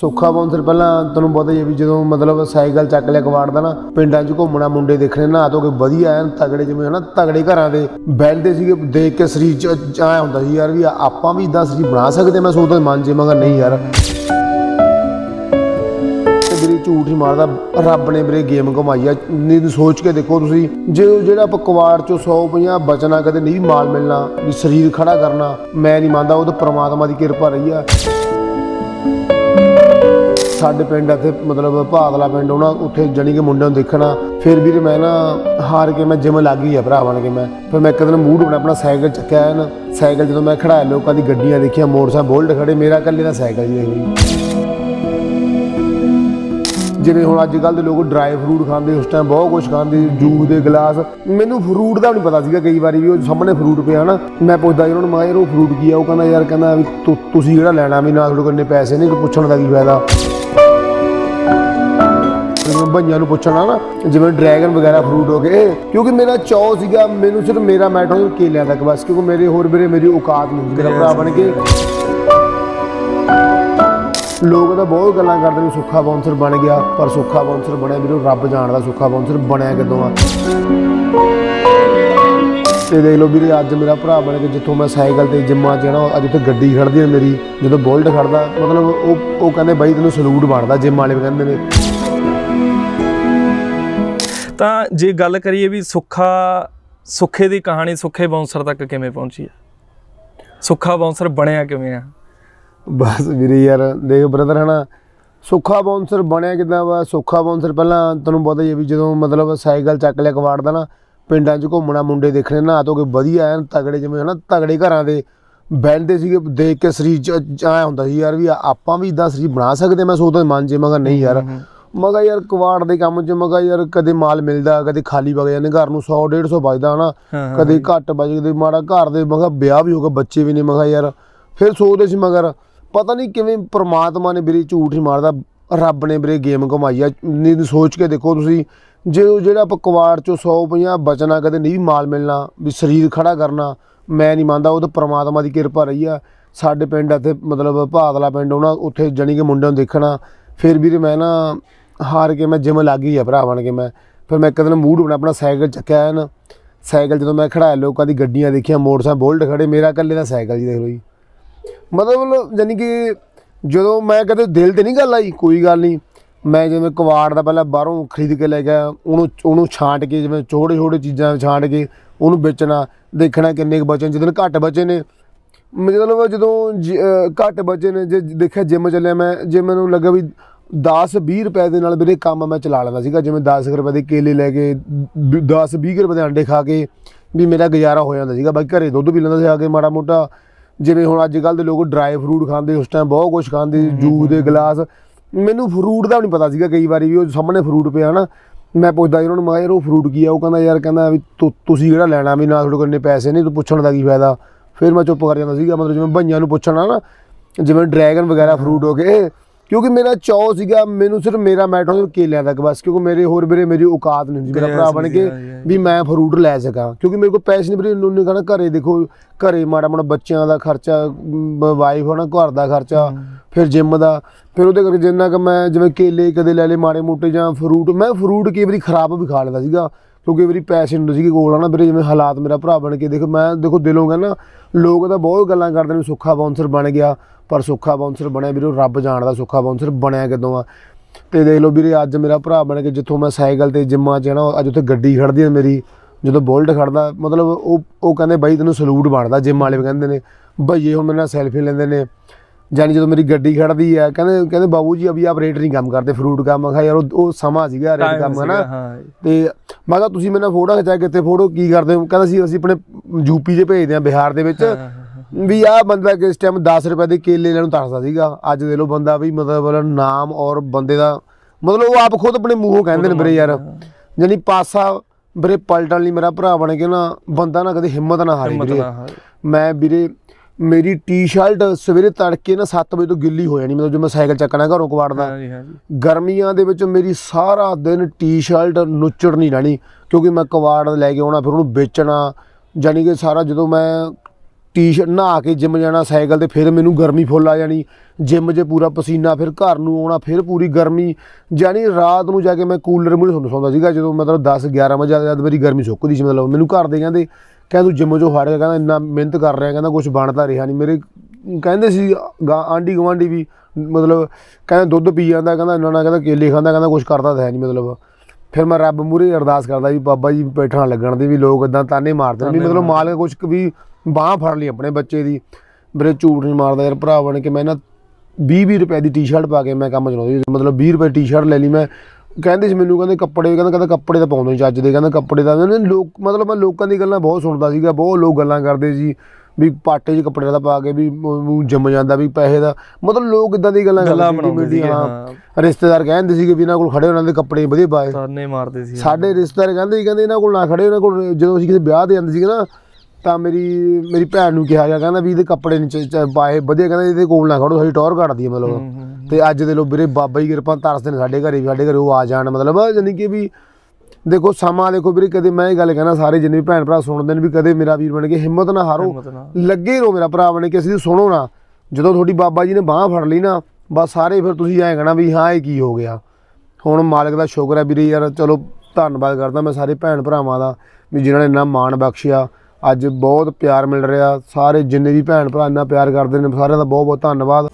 ਸੁੱਖਾ bouncer ਪਹਿਲਾਂ ਤੁਹਾਨੂੰ ਪਤਾ ਹੀ ਹੈ ਵੀ ਜਦੋਂ ਮਤਲਬ ਸਾਈਕਲ ਚੱਕ ਲਿਆ ਕਵਾੜ ਦਾ ਨਾ, ਪਿੰਡਾਂ 'ਚ ਘੁੰਮਣਾ, ਮੁੰਡੇ ਦੇਖਣੇ ਨਾ ਧੋ ਕੇ ਵਧੀਆ ਐਨ ਤਗੜੇ ਜਿਵੇਂ ਹਨਾ, ਤਗੜੇ ਘਰਾਂ ਦੇ ਬੈਲਦੇ ਸੀਗੇ, ਦੇਖ ਕੇ ਸਰੀਰ 'ਚ ਆਇਆ ਹੁੰਦਾ ਸੀ ਯਾਰ ਵੀ ਆਪਾਂ ਵੀ ਇਦਾਂ ਸਰੀਰ ਬਣਾ ਸਕਦੇ ਮੈਂ ਸੋਚਦਾ ਮਨ 'ਚ ਮਗਾ ਨਹੀਂ ਯਾਰ। ਵੀਰੇ ਝੂਠ ਹੀ ਮਾਰਦਾ, ਰੱਬ ਨੇ ਮੇਰੇ ਗੇਮ ਕਮਾਈ ਆ। ਨਹੀਂ ਸੋਚ ਕੇ ਦੇਖੋ ਤੁਸੀਂ, ਜੇ ਜਿਹੜਾ ਆਪਾਂ ਕਵਾੜ ਚੋਂ 150 ਬਚਣਾ, ਕਦੇ ਨਹੀਂ ਮਾਲ ਮਿਲਣਾ, ਵੀ ਸਰੀਰ ਖੜਾ ਕਰਨਾ, ਮੈਂ ਨਹੀਂ ਮੰਨਦਾ, ਉਹ ਤਾਂ ਪ੍ਰਮਾਤਮਾ ਦੀ ਕਿਰਪਾ ਰਹੀ ਆ। ਸਾਡੇ ਪਿੰਡ ਇੱਥੇ ਮਤਲਬ ਭਾਗਲਾ ਪਿੰਡ, ਉਹਨਾਂ ਉੱਥੇ ਜਣੀ ਕਿ ਮੁੰਡਿਆਂ ਨੂੰ ਦੇਖਣਾ। ਫਿਰ ਵੀਰੇ ਮੈਂ ਨਾ ਹਾਰ ਕੇ ਮੈਂ ਜਿਮ ਲੱਗ ਗਈ ਆ ਭਰਾ ਬਣ ਕੇ ਮੈਂ। ਫਿਰ ਮੈਂ ਇੱਕ ਦਿਨ ਮੂਡ ਬਣਾ ਆਪਣਾ ਸਾਈਕਲ ਚੱਕਿਆ ਨਾ ਸਾਈਕਲ ਜਦੋਂ ਮੈਂ ਖੜਾਇਆ, ਲੋਕਾਂ ਦੀ ਗੱਡੀਆਂ ਦੇਖੀਆਂ, ਮੋਟਰਸਾਈਕਲ ਬੋਲਟ ਖੜੇ, ਮੇਰਾ ਇਕੱਲੇ ਦਾ ਸਾਈਕਲ ਹੀ ਦੇਖੀ ਜਿਵੇਂ ਹੁਣ ਅੱਜ ਕੱਲ ਦੇ ਲੋਕ ਡਰਾਈ ਫਰੂਟ ਖਾਂਦੇ ਉਸ ਟਾਈਮ ਬਹੁਤ ਕੁਝ ਖਾਂਦੇ ਜੂਸ ਦੇ ਗਲਾਸ। ਮੈਨੂੰ ਫਰੂਟ ਦਾ ਨਹੀਂ ਪਤਾ ਸੀਗਾ ਕਈ ਵਾਰੀ ਵੀ ਉਹ ਸਾਹਮਣੇ ਫਰੂਟ ਪਿਆ ਨਾ ਮੈਂ ਪੁੱਛਦਾ ਜੀ ਉਹਨਾਂ ਨੂੰ ਮੈਂ ਯਾਰ ਉਹ ਫਰੂਟ ਕੀ ਆ? ਉਹ ਕਹਿੰਦਾ ਯਾਰ ਕਹਿੰਦਾ ਵੀ ਤੁਸੀਂ ਜਿਹੜਾ ਲੈਣਾ ਵੀ ਨਾ ਤੁਹਾਡੇ ਕੋਲ ਇੰਨੇ ਪੈਸੇ ਨਹੀਂ ਪੁੱਛਣ ਦਾ ਕੀ ਫਾਇਦਾ? ਭਈਆਂ ਨੂੰ ਪੁੱਛਣਾ ਨਾ ਜਿਵੇਂ ਡਰੈਗਨ ਵਗੈਰਾ ਫਰੂਟ ਹੋ ਗਏ ਕਿਉਂਕਿ ਮੇਰਾ ਚੌ ਸੀਗਾ ਮੈਨੂੰ ਸਿਰਫ ਮੇਰਾ ਮੈਟਰ ਕੇਲਿਆਂ ਤੱਕ ਬਸ ਕਿਉਂਕਿ ਮੇਰੇ ਹੋਰ ਵੀਰੇ ਮੇਰੀ ਔਕਾਤ ਨਹੀਂ ਮੇਰਾ ਭਰਾ ਬਣ ਕੇ। ਲੋਕ ਤਾਂ ਬਹੁਤ ਗੱਲਾਂ ਕਰਦੇ ਨੇ ਸੁੱਖਾ ਬਾਉਂਸਰ ਬਣ ਗਿਆ, ਪਰ ਸੁੱਖਾ ਬਾਉਂਸਰ ਬਣਿਆ ਵੀਰੋ, ਰੱਬ ਜਾਣਦਾ ਸੁੱਖਾ ਬਾਉਂਸਰ ਬਣਿਆ ਕਿਦੋਂ ਆ। ਤੇ ਦੇਖ ਲਓ ਵੀਰੇ, ਅੱਜ ਮੇਰਾ ਭਰਾ ਬਣ ਕੇ ਜਿੱਥੋਂ ਮੈਂ ਸਾਈਕਲ ਤੇ ਜਿੰਮਾਂ 'ਚ ਅੱਜ ਉੱਥੇ ਗੱਡੀ ਖੜਦੀ ਹੈ ਮੇਰੀ, ਜਦੋਂ ਬੁਲਟ ਖੜਦਾ ਮਤਲਬ ਉਹ ਉਹ ਕਹਿੰਦੇ ਬਾਈ ਤੈਨੂੰ ਸਲੂਟ ਬਣਦਾ, ਜਿੰਮ ਵਾਲੇ ਵੀ ਕਹਿੰਦੇ ਨੇ। ਤਾਂ ਜੇ ਗੱਲ ਕਰੀਏ ਵੀ ਸੁੱਖਾ, ਸੁੱਖੇ ਦੀ ਕਹਾਣੀ ਸੁੱਖੇ ਬਾਉਂਸਰ ਤੱਕ ਕਿਵੇਂ ਪਹੁੰਚੀ ਹੈ ਸੁੱਖਾ ਬਾਉਂਸਰ ਬਣਿਆ ਕਿਵੇਂ ਆ? ਬਸ ਵੀਰੇ ਯਾਰ ਦੇਖ ਬ੍ਰਦਰ ਹਨਾ ਸੁੱਖਾ ਬਾਉਂਸਰ ਬਣਿਆ ਕਿਦਾਂ ਵਾ ਸੁੱਖਾ ਬਾਉਂਸਰ ਪਹਿਲਾਂ ਤੁਹਾਨੂੰ ਪਤਾ ਹੀ ਹੈ ਵੀ ਜਦੋਂ ਮਤਲਬ ਸਾਈਕਲ ਚੱਕ ਲਿਆ ਕਵਾੜਦਾ ਨਾ ਪਿੰਡਾਂ 'ਚ ਘੁੰਮਣਾ ਮੁੰਡੇ ਦੇਖਣੇ ਨਾ ਧੋ ਕੇ ਵਧੀਆ ਐਨ ਤਗੜੇ ਜਿਵੇਂ ਹਨਾ ਤਗੜੇ ਘਰਾਂ ਦੇ ਬੈਠਦੇ ਸੀਗੇ ਦੇਖ ਕੇ ਸਰੀਰ ਆਇਆ ਹੁੰਦਾ ਸੀ ਯਾਰ ਵੀ ਆਪਾਂ ਵੀ ਇਦਾਂ ਸਰੀਰ ਬਣਾ ਸਕਦੇ ਮੈਂ ਸੋਚਦਾ ਮਨ 'ਚ ਮਗਾ ਨਹੀਂ ਯਾਰ। ਮਗਾ ਯਾਰ ਕਵਾੜ ਦੇ ਕੰਮ 'ਚ ਮਗਾ ਯਾਰ ਕਦੇ ਮਾਲ ਮਿਲਦਾ ਕਦੇ ਖਾਲੀ ਵਗ ਜਾਂਦੇ ਘਰ ਨੂੰ 100 150 ਬਚਦਾ ਹਨਾ ਕਦੇ ਘੱਟ ਕਦੇ ਮਾੜਾ ਘਰ ਦੇ ਮਗਾ ਵਿਆਹ ਵੀ ਹੋ ਗਿਆ ਬੱਚੇ ਵੀ ਨੇ ਮਗਾ ਯਾਰ ਫਿਰ ਸੋਚਦੇ ਸੀ ਮਗਰ ਪਤਾ ਨਹੀਂ ਕਿਵੇਂ ਪ੍ਰਮਾਤਮਾ ਨੇ ਵੀਰੇ ਝੂਠ ਹੀ ਮਾਰਦਾ, ਰੱਬ ਨੇ ਵੀਰੇ ਗੇਮ ਕਮਾਈ ਆ ਨਹੀਂ ਸੋਚ ਕੇ ਦੇਖੋ ਤੁਸੀਂ, ਜੇ ਉਹ ਜਿਹੜਾ ਆਪਾਂ ਕਵਾੜ ਚੋਂ 150 ਬਚਣਾ, ਕਦੇ ਨਹੀਂ ਮਾਲ ਮਿਲਣਾ, ਵੀ ਸਰੀਰ ਖੜਾ ਕਰਨਾ, ਮੈਂ ਨਹੀਂ ਮੰਨਦਾ, ਉਹ ਤਾਂ ਪ੍ਰਮਾਤਮਾ ਦੀ ਕਿਰਪਾ ਰਹੀ ਆ। ਸਾਡੇ ਪਿੰਡ ਇੱਥੇ, ਮਤਲਬ ਭਾਦਲਾ ਪਿੰਡ, ਉਹਨਾਂ ਉੱਥੇ ਜਣੀ ਕੇ ਮੁੰਡਿਆਂ ਨੂੰ ਦੇਖਣਾ, ਫਿਰ ਵੀਰੇ ਮੈਂ ਨਾ ਹਾਰ ਕੇ ਮੈਂ ਜਿਮ ਲੱਗ ਗਈ ਆ, ਭਰਾ ਬਣ ਕੇ ਮੈਂ। ਫਿਰ ਮੈਂ ਇੱਕ ਦਿਨ ਮੂਡ ਬਣਾ ਆਪਣਾ ਸਾਈਕਲ ਚੱਕਿਆ ਨਾ ਸਾਈਕਲ ਜਦੋਂ ਮੈਂ ਖੜਾਇਆ, ਲੋਕਾਂ ਦੀ ਗੱਡੀਆਂ ਦੇਖੀਆਂ, ਮੋਟਰਸਾਈਕਲ, ਬੋਲਟ ਖੜੇ, ਮੇਰਾ ਇਕੱਲੇ ਦਾ ਸਾਈਕਲ ਜੀ ਦੇਖ ਲਓ ਜੀ। ਮਤਲਬ ਯਾਨੀ ਕਿ ਜਦੋਂ ਮੈਂ ਕਦੇ ਦਿਲ ਤੇ ਨਹੀਂ ਗੱਲ ਆਈ, ਕੋਈ ਗੱਲ ਨਹੀਂ। ਮੈਂ ਜਿਵੇਂ ਕਵਾੜ ਦਾ ਪਹਿਲਾਂ ਬਾਹਰੋਂ ਖਰੀਦ ਕੇ ਲੈ ਗਿਆ ਉਹਨੂੰ ਉਹਨੂੰ ਛਾਂਟ ਕੇ ਜਿਵੇਂ ਛੋਟੇ ਛੋਟੇ ਚੀਜ਼ਾਂ ਛਾਂਟ ਕੇ ਉਹਨੂੰ ਵੇਚਣਾ, ਦੇਖਣਾ ਕਿੰਨੇ ਕੁ ਬਚੇ ਜਦੋਂ ਘੱਟ ਬਚੇ ਨੇ। ਮਤਲਬ ਜਦੋਂ ਜ- ਘੱਟ ਬਚੇ ਨੇ, ਜੇ ਦੇਖਿਆ ਜਿਮ ਚੱਲਿਆ ਮੈਂ, ਜੇ ਮੈਨੂੰ ਲੱਗਾ ਵੀ 10 20 ਰੁਪਏ ਦੇ ਨਾਲ ਮੇਰੇ ਕੰਮ ਮੈਂ ਚਲਾ ਲੈਂਦਾ ਸੀਗਾ, ਜਿਵੇਂ 10 ਰੁਪਏ ਦੇ ਕੇਲੇ ਲੈ ਕੇ 10 20 ਰੁਪਏ ਦੇ ਅੰਡੇ ਖਾ ਕੇ ਵੀ ਮੇਰਾ ਗੁਜ਼ਾਰਾ ਹੋ ਜਾਂਦਾ ਸੀਗਾ ਬਾਈ ਘਰੇ ਦੁੱਧ ਪੀ ਲੈਂਦਾ ਸੀ ਆ ਕੇ ਮਾੜਾ ਮੋਟਾ। ਜਿਵੇਂ ਹੁਣ ਅੱਜ ਕੱਲ ਦੇ ਲੋਕ ਡਰਾਈ ਫਰੂਟ ਖਾਂਦੇ ਉਸ ਟਾਈਮ ਬਹੁਤ ਕੁਝ ਖਾਂਦੇ ਜੂਸ ਦੇ ਗਲਾਸ। ਮੈਨੂੰ ਫਰੂਟ ਦਾ ਨਹੀਂ ਪਤਾ ਸੀਗਾ ਕਈ ਵਾਰੀ ਵੀ ਉਹ ਸਾਹਮਣੇ ਫਰੂਟ ਪਿਆ ਨਾ। ਮੈਂ ਪੁੱਛਦਾ ਜੀ ਉਹਨਾਂ ਨੂੰ ਮੈਂ ਯਾਰ ਉਹ ਫਰੂਟ ਕੀ ਆ? ਉਹ ਕਹਿੰਦਾ ਯਾਰ ਕਹਿੰਦਾ ਵੀ ਤੁ- ਤੁਸੀਂ ਜਿਹੜਾ ਲੈਣਾ ਵੀ ਨਾ ਤੁਹਾਡੇ ਕੋਲ ਇੰਨੇ ਪੈਸੇ ਨਹੀਂ ਤੂੰ ਪੁੱਛਣ ਦਾ ਕੀ ਫਾਇਦਾ? ਫਿਰ ਮੈਂ ਚੁੱਪ ਕਰ ਜਾਂਦਾ ਸੀਗਾ ਮਤਲਬ ਜਿਵੇਂ ਭਈਆਂ ਨੂੰ ਪੁੱਛਣਾ ਨਾ ਜਿਵੇਂ ਡਰੈਗਨ ਵਗੈਰਾ ਫਰੂਟ ਹੋ ਗਏ ਕਿਉਂਕਿ ਮੇਰਾ ਚੌ ਸੀਗਾ ਮੈਨੂੰ ਸਿਰਫ ਮੇਰਾ ਮੈਟਰ ਕੇਲਿਆਂ ਤੱਕ ਬਸ ਕਿਉਂਕਿ ਮੇਰੇ ਹੋਰ ਵੀਰੇ ਮੇਰੀ ਔਕਾਤ ਨਹੀਂ ਸੀ ਮੇਰਾ ਭਰਾ ਬਣ ਕੇ ਵੀ ਮੈਂ ਫਰੂਟ ਲੈ ਸਕਾਂ। ਕਿਉਂਕਿ ਮੇਰੇ ਕੋਲ ਪੈਸੇ ਨਹੀਂ ਵੀਰੇ ਉਹਨੇ ਕਹਣਾ ਘਰੇ ਦੇਖੋ ਘਰੇ ਮਾੜਾ ਮਾੜਾ ਬੱਚਿਆਂ ਦਾ ਖਰਚਾ ਵਾਈਫ ਹੋਣਾ ਘਰ ਦਾ ਖਰਚਾ ਫਿਰ ਜਿਮ ਦਾ। ਫਿਰ ਉਹਦੇ ਕਰਕੇ ਜਿੰਨਾ ਕਿ ਮੈਂ ਜਿਵੇਂ ਕੇਲੇ ਕਦੇ ਲੈ ਲਏ ਮਾੜੇ ਮੋਟੇ ਜਾਂ ਫਰੂਟ ਮੈਂ ਫਰੂਟ ਕਈ ਵਾਰੀ ਖਰਾਬ ਵੀ ਖਾ ਲੈਂਦਾ ਸੀਗਾ। ਕਿਉਂਕਿ ਮੇਰੀ ਪੈਸੇ ਹੁੰਦੇ ਸੀਗੇ ਕੋਲ ਆ ਨਾ ਵੀਰੇ ਜਿਵੇਂ ਹਾਲਾਤ ਮੇਰਾ ਭਰਾ ਬਣ ਕੇ, ਦੇਖੋ, ਮੈਂ, ਦੇਖੋ, ਦਿਲੋਂ ਕਹਿੰਦਾ, ਲੋਕ ਤਾਂ ਬਹੁਤ ਗੱਲਾਂ ਕਰਦੇ ਨੇ, ਸੁੱਖਾ ਬਾਉਂਸਰ ਬਣ ਗਿਆ, ਪਰ ਸੁੱਖਾ ਬਾਉਂਸਰ ਬਣਿਆ, ਵੀਰੇ, ਰੱਬ ਜਾਣਦਾ ਸੁੱਖਾ ਬਾਉਂਸਰ ਬਣਿਆ ਕਿਦੋਂ ਆ। ਤੇ ਦੇਖ ਲਓ ਵੀਰੇ, ਅੱਜ ਮੇਰਾ ਭਰਾ ਬਣ ਕੇ, ਜਿੱਥੋਂ ਮੈਂ ਸਾਈਕਲ ਤੇ ਜਿੰਮਾਂ 'ਚ ਨਾ ਅੱਜ ਉੱਥੇ ਗੱਡੀ ਖੜਦੀ ਹੈ ਮੇਰੀ, ਜਦੋਂ ਬੁਲਟ ਖੜਦਾ, ਮਤਲਬ ਉਹ ਉਹ ਕਹਿੰਦੇ, ਬਾਈ, ਤੈਨੂੰ ਸਲੂਟ ਬਣਦਾ, ਜਿੰਮ ਵਾਲੇ ਵੀ ਕਹਿੰਦੇ ਨੇ ਭਈਏ ਹੁਣ ਮੇਰੇ ਨਾਲ ਸੈਲਫੀ ਲੈਂਦੇ ਨੇ। ਜਾਨੀ ਜਦੋਂ ਮੇਰੀ ਗੱਡੀ ਖੜਦੀ ਹੈ ਕਹਿੰਦੇ ਕਹਿੰਦੇ ਬਾਬੂ ਜੀ ਅਭੀ ਆਪ ਰੇਟ ਨਹੀਂ ਕੰਮ ਕਰਦੇ ਫਰੂਟ ਕੰਮ। ਕਿਹਾ ਯਾਰ ਉਹ ਸਮਾਂ ਸੀਗਾ ਰੇਟ ਕੰਮ ਹੈ ਨਾ ਸੀਗਾ, ਹਾਂ। ਤੇ ਮੈਂ ਕਿਹਾ ਤੁਸੀਂ ਮੇਰੇ ਨਾਲ ਫੋਟੋ ਖਿਚਾ ਕਿੱਥੇ? ਫੋਟੋ ਕੀ ਕਰਦੇ ਹੋ? ਕਹਿੰਦਾ ਸੀ ਅਸੀਂ ਆਪਣੇ ਯੂਪੀ 'ਚ ਭੇਜਦੇ ਆ ਬਿਹਾਰ ਦੇ ਵਿੱਚ। ਵੀ ਆਹ ਬੰਦਾ ਕਿਸ ਟਾਈਮ 10 ਰੁਪਏ ਦੇ ਕੇਲੇ ਲੈਣ ਨੂੰ ਤਰਸਦਾ ਸੀਗਾ। ਅੱਜ ਦੇ ਲੋ ਬੰਦਾ ਵੀ ਮਤਲਬ ਨਾਮ ਔਰ ਬੰਦੇ ਦਾ ਮਤਲਬ ਉਹ ਆਪ ਖੁਦ ਆਪਣੇ ਮੂੰਹੋਂ ਕਹਿੰਦੇ ਨੇ ਵੀਰੇ ਯਾਰ। ਜਾਨੀ ਪਾਸਾ ਵੀਰੇ ਪਲਟਣ ਲਈ ਮੇਰਾ ਭਰਾ ਬਣ ਕੇ ਨਾ ਬੰਦਾ ਨਾ ਕਦੇ ਹਿੰਮਤ ਨਾ ਹਾਰੇ ਹਿੰਮਤ ਵੀਰੇ। ਨਾ ਹਾਰੇ। ਮੈਂ ਵੀਰੇ ਮੇਰੀ ਟੀ-ਸ਼ਰਟ ਸਵੇਰੇ ਤੜਕੇ ਨਾ 7 ਵਜੇ ਤੋਂ ਗਿੱਲੀ ਹੋ ਜਾਣੀ ਮਤਲਬ ਜਦੋਂ ਮੈਂ ਸਾਈਕਲ ਚੱਕਣਾ ਘਰੋਂ ਕਵਾੜਦਾ ਗਰਮੀਆਂ ਦੇ ਵਿੱਚ ਮੇਰੀ ਸਾਰਾ ਦਿਨ ਟੀ-ਸ਼ਰਟ ਨੁੱਚੜ ਨਹੀਂ ਰਹਿਣੀ ਕਿਉਂਕਿ ਮੈਂ ਕਵਾੜ ਲੈ ਕੇ ਆਉਣਾ ਫਿਰ ਉਹਨੂੰ ਵੇਚਣਾ ਜਾਨੀ ਕਿ ਸਾਰਾ ਜਦੋਂ ਮੈਂ ਟੀ-ਸ਼ਰਟ ਨਹਾ ਕੇ ਜਿਮ ਜਾਣਾ ਸਾਈਕਲ ਤੇ ਫਿਰ ਮੈਨੂੰ ਗਰਮੀ ਫੁੱਲ ਆ ਜਾਣੀ। ਜਿਮ 'ਚ ਪੂਰਾ ਪਸੀਨਾ ਫਿਰ ਘਰ ਨੂੰ ਆਉਣਾ ਫਿਰ ਪੂਰੀ ਗਰਮੀ। ਜਾਨੀ ਰਾਤ ਨੂੰ ਜਾ ਕੇ ਮੈਂ ਕੂਲਰ ਮੂਹਰੇ ਸੌਂਦਾ ਸੀਗਾ ਜਦੋਂ ਮਤਲਬ 10 11 ਵਜੇ ਜਦ ਮੇਰੀ ਗਰਮੀ ਸੁੱਕਦੀ ਸੀ ਮਤਲਬ ਮੈਨੂੰ ਘਰ ਦੇ ਕਹਿੰਦੇ ਕਹਿੰਦੇ ਤੂੰ ਜਿਮ 'ਚੋਂ ਹਟ ਗਿਆ ਕਹਿੰਦਾ ਇੰਨਾ ਮਿਹਨਤ ਕਰ ਰਿਹਾ ਕਹਿੰਦਾ ਕੁਝ ਬਣਦਾ ਰਿਹਾ ਨਹੀਂ। ਮੇਰੇ ਕਹਿੰਦੇ ਸੀ ਗਾ- ਆਂਢੀ ਗੁਆਂਢੀ ਵੀ ਮਤਲਬ ਕਹਿੰਦਾ ਦੁੱਧ ਪੀ ਜਾਂਦਾ ਕਹਿੰਦਾ ਇੰਨਾ ਨਾ ਕਹਿੰਦਾ ਕੇਲੇ ਖਾਂਦਾ ਕਹਿੰਦਾ ਕੁਝ ਕਰਦਾ ਤਾਂ ਹੈ ਨਹੀਂ ਮਤਲਬ। ਫਿਰ ਮੈਂ ਰੱਬ ਮੂਹਰੇ ਅਰਦਾਸ ਕਰਦਾ ਵੀ ਬਾਬਾ ਜੀ ਬੈਠਣਾ ਲੱਗਣ ਦੀ ਵੀ ਲੋਕ ਇਦਾਂ ਤਾਨੇ ਮਾਰਦੇ ਨੇ ਵੀ ਮਤਲਬ ਮਾਲਕ ਕੁਝ ਵੀ ਬਾਹ ਫੜ ਲਈ ਆਪਣੇ ਬੱਚੇ ਦੀ। ਮੇਰੇ ਝੂਠ ਨਹੀਂ ਮਾਰਦਾ ਯਾਰ ਭਰਾ ਬਣ ਕੇ ਮੈਂ ਨਾ 20 20 ਰੁਪਏ ਦੀ ਟੀ-ਸ਼ਰਟ ਪਾ ਕੇ ਮੈਂ ਕੰਮ ਚਲਾਉਂਦੀ। ਮਤਲਬ 20 ਰੁਪਏ ਟੀ-ਸ਼ਰਟ ਲੈ ਲਈ ਮੈਂ ਕਹਿੰਦੇ ਸੀ ਮੈਨੂੰ ਕਹਿੰਦੇ ਕੱਪੜੇ ਕਹਿੰਦਾ ਕਹਿੰਦਾ ਕੱਪੜੇ ਤਾਂ ਪਾਉਂਦੇ ਨਹੀਂ ਦੇ ਕਹਿੰਦਾ ਕੱਪੜੇ ਦਾ ਕਹਿੰਦੇ ਲੋਕ ਮਤਲਬ ਮੈਂ ਲੋਕਾਂ ਦੀ ਗੱਲਾਂ ਬਹੁਤ ਸੁਣਦਾ ਸੀਗਾ ਬਹੁਤ ਲੋਕ ਗੱਲਾਂ ਕਰਦੇ ਸੀ ਵੀ ਪਾਟੇ 'ਚ ਕੱਪੜੇ ਦਾ ਪਾ ਕੇ ਵੀ ਜਿੰਮ ਜਾਂਦਾ ਵੀ ਪੈਸੇ ਦਾ ਮਤਲਬ ਲੋਕ ਇਦਾਂ ਦੀ ਗੱਲਾਂ ਕਰਦੇ ਸੀ ਹਾਂ। ਰਿਸ਼ਤੇਦਾਰ ਕਹਿੰਦੇ ਸੀਗੇ ਵੀ ਇਹਨਾਂ ਕੋਲ ਖੜੇ ਉਹਨਾਂ ਦੇ ਕੱਪੜੇ ਵਧੀਆ ਪਾਏ। ਤਾਨੇ ਮਾਰਦੇ ਸੀ ਸਾਡੇ ਰਿਸ਼ਤੇਦਾਰ ਕਹਿੰਦੇ ਸੀ ਕਹਿੰਦੇ ਇਹਨਾਂ ਕੋਲ ਨਾ ਖੜੇ ਉਹਨਾਂ ਕੋਲ ਜਦੋਂ ਅਸੀਂ ਕਿਸੇ ਵਿਆਹ ਤੇ ਜਾਂਦੇ ਸੀਗੇ ਨਾ ਤਾਂ ਮੇਰੀ ਮੇਰੀ ਭੈਣ ਨੂੰ ਕਿਹਾ ਗਿਆ ਕਹਿੰਦਾ ਵੀ ਇਹਦੇ ਕੱਪੜੇ ਨਹੀਂ ਪਾਏ ਵਧੀਆ ਕਹਿੰਦਾ ਇਹਦੇ ਕੋਲ ਨਾ ਖੜੋ ਸਾਡੀ ਟੌਰ ਘਟਦੀ ਹੈ ਮਤਲਬ ਤੇ ਅੱਜ ਦੇ ਲੋ ਵੀਰੇ ਬਾਬਾ ਜੀ ਕਿਰਪਾ ਤਰਸਦੇ ਨੇ ਸਾਡੇ ਘਰੇ ਵੀ ਸਾਡੇ ਘਰੇ ਉਹ ਆ ਜਾਣ ਮਤਲਬ ਜਾਨੀ ਕਿ ਵੀ ਦੇਖੋ ਸਮਾਂ ਦੇਖੋ ਵੀਰੇ ਕਦੇ ਮੈਂ ਇਹ ਗੱਲ ਕਹਿਣਾ ਸਾਰੇ ਜਿੰਨੇ ਵੀ ਭੈਣ ਭਰਾ ਸੁਣਦੇ ਨੇ ਵੀ ਕਦੇ ਮੇਰਾ ਵੀਰ ਬਣ ਕੇ ਹਿੰਮਤ ਨਾ ਹਾਰੋ। ਲੱਗੇ ਰਹੋ ਮੇਰਾ ਭਰਾ ਬਣ ਕੇ ਅਸੀਂ ਸੁਣੋ ਨਾ ਜਦੋਂ ਤੁਹਾਡੀ ਬਾਬਾ ਜੀ ਨੇ ਬਾਹ ਫੜ ਲਈ ਨਾ ਬਸ ਸਾਰੇ ਫਿਰ ਤੁਸੀਂ ਐਂ ਕਹਿਣਾ ਵੀ ਹਾਂ ਇਹ ਕੀ ਹੋ ਗਿਆ। ਹੁਣ ਮਾਲਕ ਦਾ ਸ਼ੁਕਰ ਹੈ ਵੀਰੇ ਯਾਰ ਚਲੋ ਧੰਨਵਾਦ ਕਰਦਾ ਮੈਂ ਸਾਰੇ ਭੈਣ ਭਰਾਵਾਂ ਦਾ ਵੀ ਜਿਨ੍ਹਾਂ ਨੇ ਇੰਨਾ ਮਾਣ ਬਖਸ਼ਿਆ। ਅੱਜ ਬਹੁਤ ਪਿਆਰ ਮਿਲ ਰਿਹਾ ਸਾਰੇ ਜਿੰਨੇ ਵੀ ਭੈਣ ਭਰਾ ਇੰਨਾ ਪਿਆਰ ਕਰਦੇ ਨੇ ਸਾਰਿਆਂ ਦਾ ਬਹੁਤ ਬਹੁਤ ਧੰਨਵਾਦ।